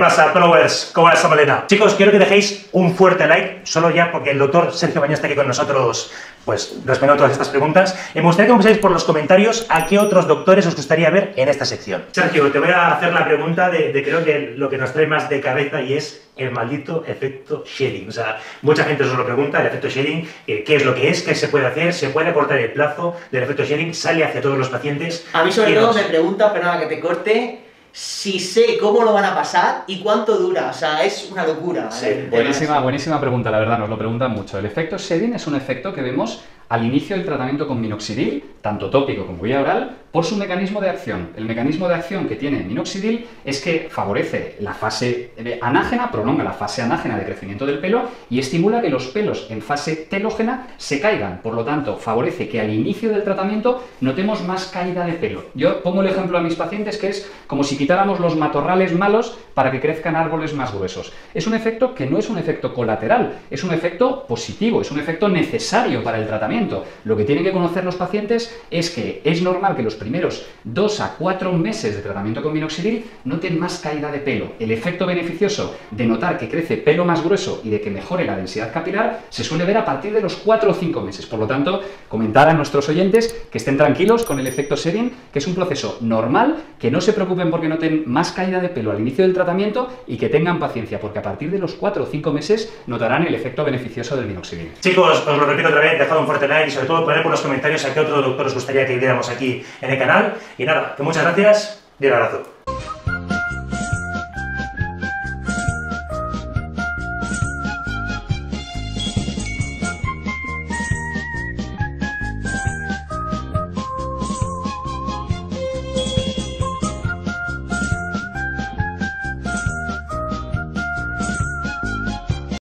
pasa, followers? ¿Cómo va esa melena? Chicos, quiero que dejéis un fuerte like, solo ya porque el doctor Sergio Baño está aquí con nosotros, pues respondiendo todas estas preguntas. Y me gustaría que me por los comentarios a qué otros doctores os gustaría ver en esta sección. Sergio, te voy a hacer la pregunta de, de creo que lo que nos trae más de cabeza y es el maldito efecto shading. O sea, mucha gente os lo pregunta, el efecto shading, eh, qué es lo que es, qué se puede hacer, se puede cortar el plazo del efecto shading, sale hacia todos los pacientes. A mí sobre ¿Qué todo nos- me pregunta, perdona que te corte, si sé cómo lo van a pasar y cuánto dura. O sea, es una locura. Sí, Buenísima, buenísima pregunta, la verdad, nos lo preguntan mucho. El efecto shedding es un efecto que vemos al inicio del tratamiento con minoxidil, tanto tópico como vía oral, por su mecanismo de acción. El mecanismo de acción que tiene minoxidil es que favorece la fase anágena, prolonga la fase anágena de crecimiento del pelo y estimula que los pelos en fase telógena se caigan. Por lo tanto, favorece que al inicio del tratamiento notemos más caída de pelo. Yo pongo el ejemplo a mis pacientes que es como si quitáramos los matorrales malos para que crezcan árboles más gruesos. Es un efecto que no es un efecto colateral, es un efecto positivo, es un efecto necesario para el tratamiento. Lo que tienen que conocer los pacientes es que es normal que los primeros dos a cuatro meses de tratamiento con minoxidil noten más caída de pelo. El efecto beneficioso de notar que crece pelo más grueso y de que mejore la densidad capilar se suele ver a partir de los cuatro o cinco meses. Por lo tanto, comentar a nuestros oyentes que estén tranquilos con el efecto Serin, que es un proceso normal, que no se preocupen porque noten más caída de pelo al inicio del tratamiento y que tengan paciencia, porque a partir de los cuatro o cinco meses notarán el efecto beneficioso del minoxidil. Chicos, os lo repito otra vez, dejad un fuerte like y sobre todo poner por los comentarios a qué otro doctor os gustaría que viéramos aquí en el canal. Y nada, que muchas gracias y un abrazo.